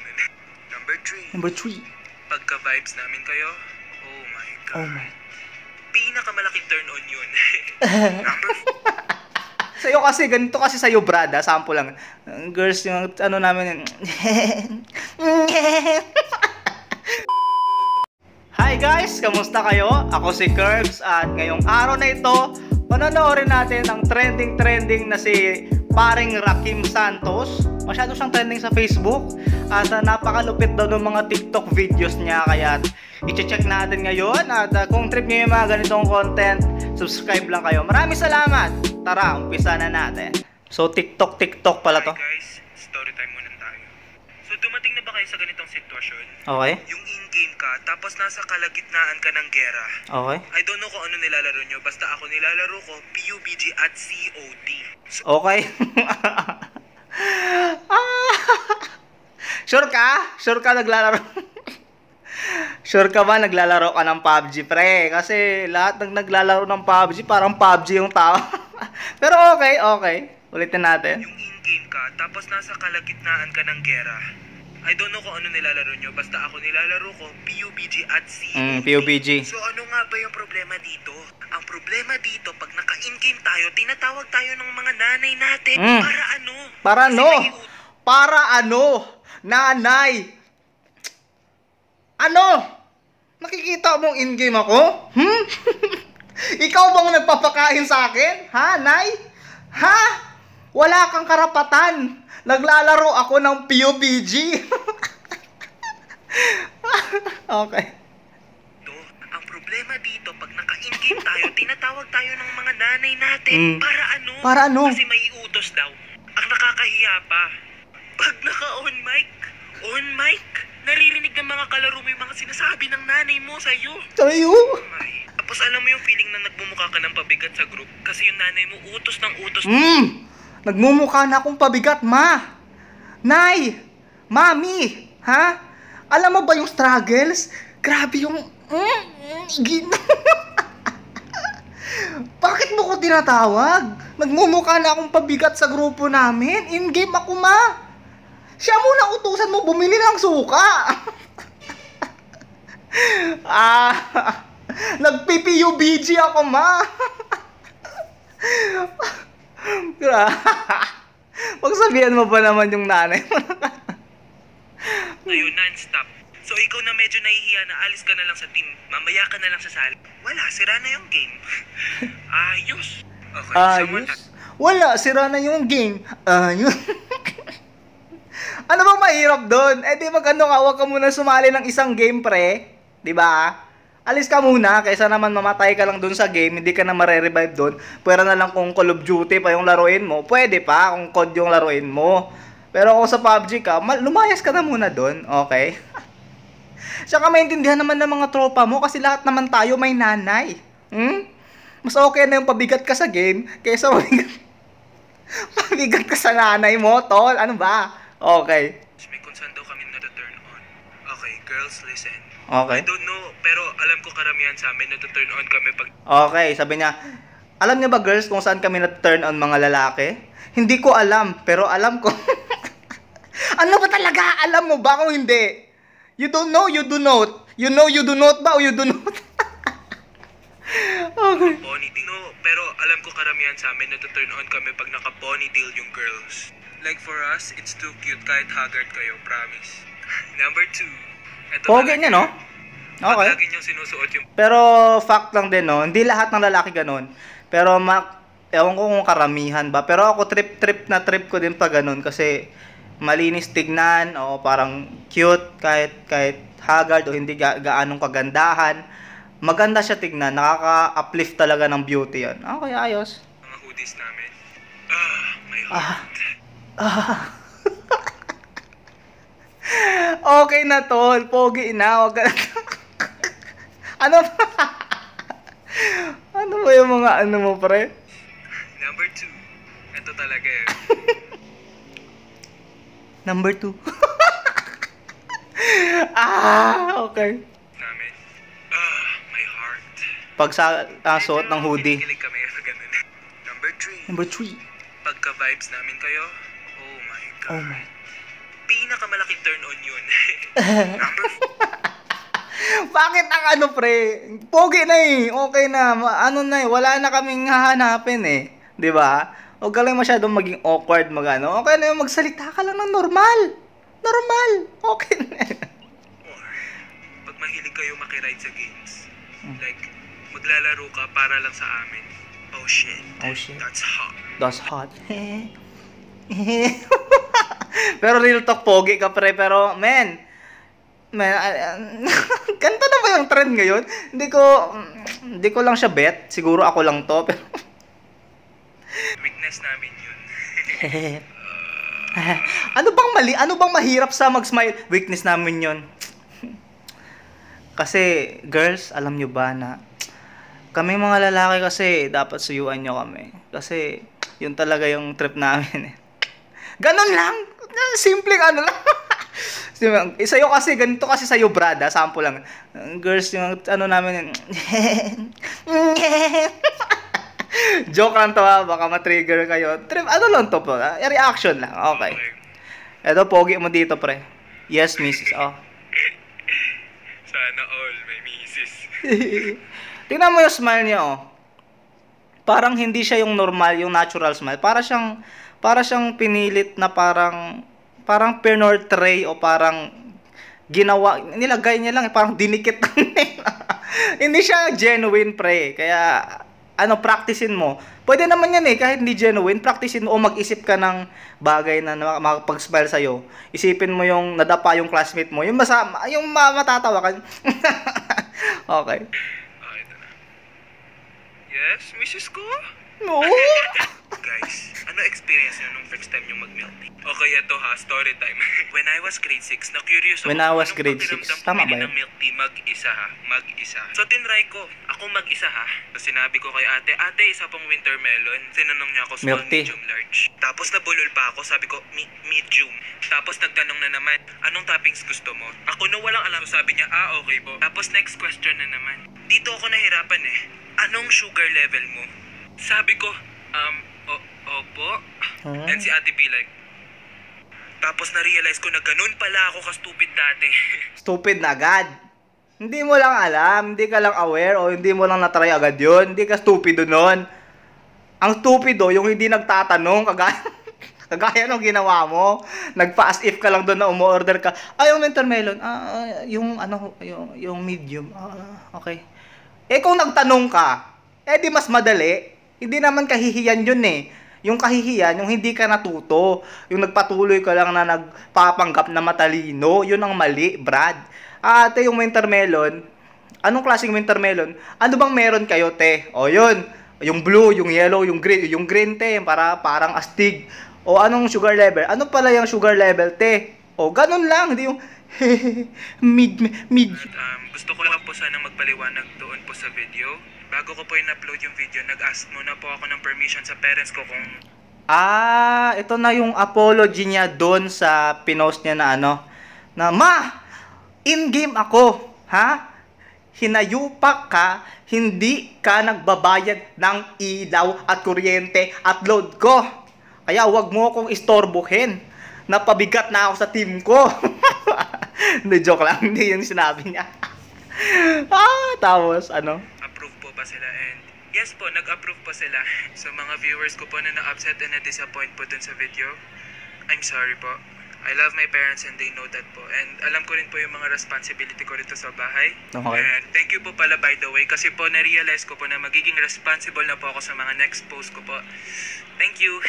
ganun. Number three, Number three. pagka-vibes namin kayo, oh my God. Oh my. Pinakamalaking turn on yun. Number Sa'yo kasi, ganito kasi sa'yo, Brad, ha? Sample lang. Girls, yung ano namin, Hi guys! Kamusta kayo? Ako si Curbs at ngayong araw na ito, panonoodin natin ang trending-trending na si paring Rakim Santos. Masyado siyang trending sa Facebook at uh, napakalupit daw ng mga TikTok videos niya kaya i-check natin ngayon at uh, kung trip niyo yung mga ganitong content, subscribe lang kayo. Maraming salamat! Tara, umpisa na natin. So TikTok, TikTok pala to. Hi guys, story time muna tayo. So dumating na ba kayo sa ganitong sitwasyon? Okay? Yung in-game ka, tapos nasa kalagitnaan ka ng gera. Okay? I don't know kung ano nilalaro nyo, basta ako nilalaro ko PUBG at COD. So, Okay. Ah. Sure ka? Sure ka naglalaro? sure ka ba naglalaro ka ng PUBG, pre? Kasi lahat ng naglalaro ng PUBG, parang PUBG yung tao. Pero okay, okay. Ulitin natin. yung in-game ka, tapos nasa kalagitnaan ka ng gera. I don't know kung ano nilalaro nyo, basta ako nilalaro ko PUBG at COD. Mm, PUBG. So ano nga ba yung problema dito? Ang problema dito, pag naka-in-game tayo, tinatawag tayo ng mga nanay natin. Mm. Para ano? Para Kasi ano? may Para ano? Nanay! Ano? Nakikita mong in-game ako? Hmm? Ikaw bang nagpapakain sa akin? Ha, Nay? Ha? Wala kang karapatan. Naglalaro ako ng PUBG. okay. Ang problema dito, pag naka-in-game tayo, tinatawag tayo ng mga nanay natin. Mm. Para ano? Para ano? Kasi may utos daw. Ang nakakahiya pa, pag naka-on mic, on mic, naririnig ng mga kalaro mo yung mga sinasabi ng nanay mo sa'yo. Sa'yo? Ay, tapos alam mo yung feeling na nagmumukha ka ng pabigat sa group kasi yung nanay mo utos ng utos. Hmm. Nagmumukha na akong pabigat, ma. Nay! Mami! Ha? Alam mo ba yung struggles? Grabe yung... Mm, mm, Bakit mo ko tinatawag? Nagmumukha na akong pabigat sa grupo namin. In-game ako, ma. Siya muna utusan mo bumili ng suka. ah, nagpi-PUBG ako, ma. Pagsabihan mo pa naman yung nanay mo. Ayun, non-stop. So ikaw na medyo nahihiya na alis ka na lang sa team, mamaya ka na lang sa sali. Wala, sira na yung game. Ayos. Okay, Ayos. Wala, sira na yung game. Ayos. Ano bang mahirap doon? Eh di mag ano ka, huwag ka muna sumali ng isang game, pre. Di ba? Alis ka muna, kaysa naman mamatay ka lang doon sa game, hindi ka na mare-revive doon. Pwera na lang kung Call of Duty pa yung laruin mo. Pwede pa kung COD yung laruin mo. Pero kung sa PUBG ka, lumayas ka na muna doon, okay? Tsaka maintindihan naman ng mga tropa mo kasi lahat naman tayo may nanay. Hmm? Mas okay na yung pabigat ka sa game kaysa mabigat, pabigat ka sa nanay mo, tol. Ano ba? Okay. May concern daw kami na turn on. Okay, girls, listen. Okay. I don't know, pero alam ko karamihan sa amin na turn on kami pag Okay, sabi niya, alam niyo ba girls kung saan kami na-turn on mga lalaki? Hindi ko alam, pero alam ko. ano ba talaga? Alam mo ba kung hindi? You don't know, you do not. You know, you do not ba o you do not? okay. ponytail. No, pero alam ko karamihan sa amin na turn on kami pag naka-ponytail yung girls. Like for us, it's too cute kahit haggard kayo, promise. Number two. Ito Pogi niya, no? Okay. lagi niyong sinusuot yung Pero fact lang din, no? Hindi lahat ng lalaki ganun. Pero ma ewan ko kung karamihan ba. Pero ako trip-trip na trip ko din pa ganun kasi malinis tignan o parang cute kahit kahit haggard o hindi ga, gaanong kagandahan. Maganda siya tignan, nakaka-uplift talaga ng beauty 'yan. Okay, ayos. mga hoodies namin. Ah, my heart. Ah. Ah. okay na tol, pogi na, wag Ano ba? ano ba yung mga ano mo pre? Number two. Ito talaga eh. Number two. ah, okay. namin. Ah, my heart. Pag sa ah, suot ng hoodie. Kinikilig kami. Number three. Number three. Pagka-vibes namin kayo, oh my. Oh pinakamalaking turn on yun. Number Bakit ang ano pre? Pogi na eh. Okay na. Ano na eh. Wala na kaming hahanapin eh. 'Di ba? Huwag ka lang masyadong maging awkward magano. Okay na yung magsalita ka lang ng normal. Normal. Okay na. four. Pag mahilig kayo makiride sa games, like, maglalaro ka para lang sa amin. Oh shit. Oh, shit. That's hot. Das hot. pero real talk, pogi ka pre. Pero, men, men, ah, ganito na ba yung trend ngayon? Hindi ko, hindi ko lang siya bet. Siguro ako lang to. Pero, Weakness namin yun. ano bang mali? Ano bang mahirap sa mag-smile? Weakness namin yon. Kasi, girls, alam nyo ba na kami mga lalaki kasi dapat suyuan nyo kami. Kasi, yun talaga yung trip namin. eh. Ganon lang. Simple ano lang. Sa'yo kasi, ganito kasi sa'yo, Brad, ha? Sample lang. Girls, yung ano namin, Joke lang to ha, baka ma-trigger kayo. Trip, ano lang to po, ha? reaction lang, okay. Eto, pogi mo dito, pre. Yes, missus. Oh. Sana all, may misis. Tingnan mo yung smile niya, oh. Parang hindi siya yung normal, yung natural smile. Para siyang, para siyang pinilit na parang, parang pinortray o parang ginawa, nilagay niya lang, eh, parang dinikit lang nila. hindi siya genuine, pre. Kaya, ano, practicein mo. Pwede naman yan eh, kahit hindi genuine, practicein mo o mag-isip ka ng bagay na makapag-smile sa'yo. Isipin mo yung nadapa yung classmate mo, yung, masa, yung ma- matatawa ka. okay. Ah. Yes, misis ko? No! Guys, ano experience nyo nung first time nyo mag-milk tea? Okay, ito ha, story time. When I was grade 6, na-curious ako When I was grade anong pakiramdam 6, tama ba yun? milk tea mag-isa ha, mag-isa. So, tinry ko, ako mag-isa ha. So, sinabi ko kay ate, ate, isa pong winter melon. Tinanong niya ako, small, Milk tea. medium, large. Tapos nabulol pa ako, sabi ko, "Mi- medium. Tapos nagtanong na naman, anong toppings gusto mo? Ako na walang alam, sabi niya, ah, okay po. Tapos next question na naman. Dito ako nahirapan eh. Anong sugar level mo? Sabi ko, um, opo. Huh? And si Ate B like, tapos na-realize ko na ganun pala ako ka-stupid dati. Stupid na agad. Hindi mo lang alam, hindi ka lang aware, o hindi mo lang natry agad yun. Hindi ka stupido nun. Ang stupido, yung hindi nagtatanong, kagaya, kagaya nung ginawa mo. Nagpa-as if ka lang doon na umu-order ka. Ah, yung watermelon. Ah, ah, yung ano, yung, yung medium. Ah, okay. Eh kung nagtanong ka, eh di mas madali. Hindi naman kahihiyan yun eh. Yung kahihiyan, yung hindi ka natuto. Yung nagpatuloy ka lang na nagpapanggap na matalino. Yun ang mali, Brad. Ah, ate, yung wintermelon, anong klaseng wintermelon? Ano bang meron kayo, te? O yun, yung blue, yung yellow, yung green, yung green, te, para parang astig. O anong sugar level? Ano pala yung sugar level, te? O ganun lang, hindi yung mid, mid, At um, gusto ko lang po sana magpaliwanag doon po sa video. Bago ko po in-upload yung video, nag-ask muna po ako ng permission sa parents ko kung Ah, ito na yung apology niya doon sa pinost niya na ano, na ma, in-game ako, ha? Hinayupak ka, hindi ka nagbabayad ng ilaw at kuryente at load ko. Kaya wag mo akong istorbohin. Napabigat na ako sa team ko. Hindi, joke lang. Hindi yun sinabi niya. ah, tapos, ano? Po sila and yes po, nag-approve po sila. Sa mga viewers ko po na na-upset and na-disappoint po dun sa video, I'm sorry po. I love my parents and they know that po. And alam ko rin po yung mga responsibility ko rito sa bahay. Okay. And thank you po pala by the way kasi po na-realize ko po na magiging responsible na po ako sa mga next post ko po. Thank you.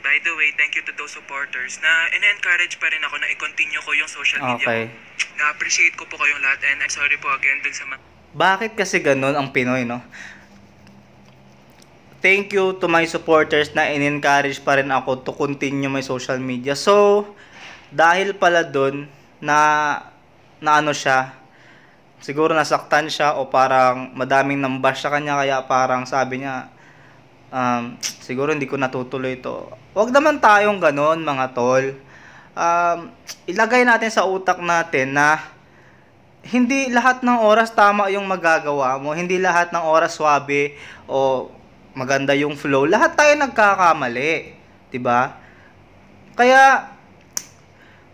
By the way, thank you to those supporters na in-encourage pa rin ako na i-continue ko yung social media Okay. ko. Na-appreciate ko po kayong lahat and I'm sorry po again dun sa mga Bakit kasi ganun ang Pinoy, no? Thank you to my supporters na in-encourage pa rin ako to continue my social media. So, dahil pala dun na, na ano siya, siguro nasaktan siya o parang madaming nambash sa kanya kaya parang sabi niya, um, siguro hindi ko natutuloy to. Huwag naman tayong ganon mga tol. Um, ilagay natin sa utak natin na hindi lahat ng oras tama yung magagawa mo. Hindi lahat ng oras swabe o maganda yung flow. Lahat tayo nagkakamali, 'di ba? Kaya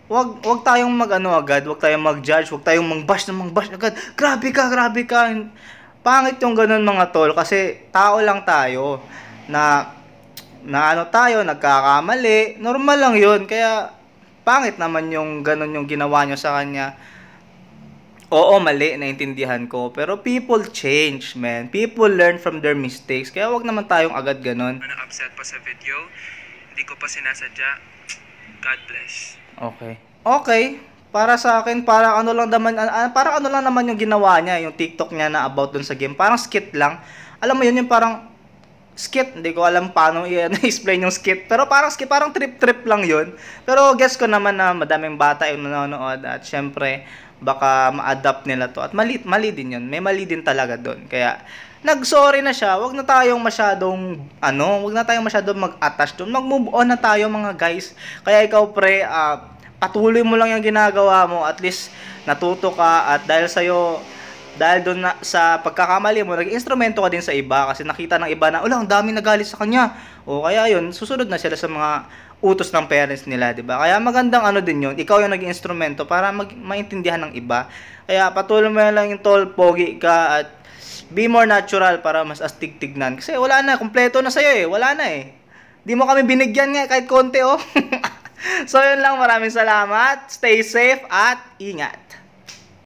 wag wag tayong magano agad, wag tayong mag-judge, wag tayong mang-bash na mang-bash agad. Grabe ka, grabe ka. Pangit yung ganun mga tol kasi tao lang tayo na na ano tayo, nagkakamali. Normal lang 'yun. Kaya pangit naman yung ganun yung ginawa nyo sa kanya. Oo, mali, naintindihan ko. Pero people change, man. People learn from their mistakes. Kaya wag naman tayong agad ganun. Ano upset pa sa video? Hindi ko pa sinasadya. God bless. Okay. Okay. Para sa akin, para ano lang naman, ah, para ano lang naman yung ginawa niya, yung TikTok niya na about dun sa game. Parang skit lang. Alam mo yun, yung parang skit. Hindi ko alam paano i-explain yung skit. Pero parang skit, parang trip-trip lang yun. Pero guess ko naman na madaming bata yung nanonood. At syempre, baka ma-adapt nila to. At mali, mali din yun. May mali din talaga doon. Kaya, nag-sorry na siya. Wag na tayong masyadong, ano, wag na tayong masyadong mag-attach doon. Mag-move on na tayo mga guys. Kaya ikaw pre, ah, patuloy mo lang yung ginagawa mo. At least, natuto ka. At dahil sa'yo, dahil doon na, sa pagkakamali mo, naging instrumento ka din sa iba kasi nakita ng iba na, ulang, ang dami nagalit sa kanya. O kaya yun, susunod na sila sa mga utos ng parents nila, 'di ba? Kaya magandang ano din 'yun. Ikaw yung naging instrumento para mag maintindihan ng iba. Kaya patuloy mo lang yung tol, pogi ka at be more natural para mas astig tignan. Kasi wala na, kumpleto na sa'yo eh. Wala na eh. Di mo kami binigyan nga kahit konti oh. so yun lang, maraming salamat. Stay safe at ingat.